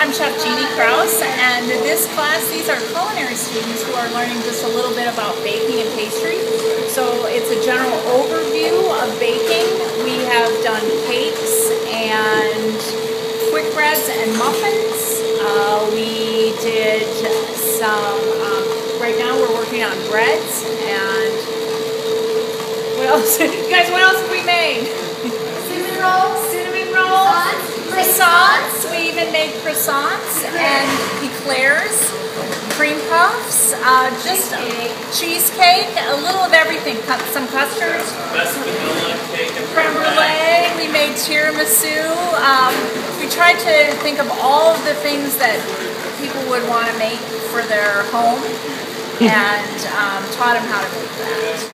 I'm Chef Jeannie Kraus, and this class, these are culinary students who are learning just a little bit about baking and pastry. So it's a general overview of baking. We have done cakes and quick breads and muffins. Uh, we did some, um, right now we're working on breads and what else? you guys, what else eclairs, cream puffs, uh, just cheesecake, a little of everything. Some custard, Best vanilla cake and creme brulee. We made tiramisu. Um, we tried to think of all of the things that people would want to make for their home, and um, taught them how to make that.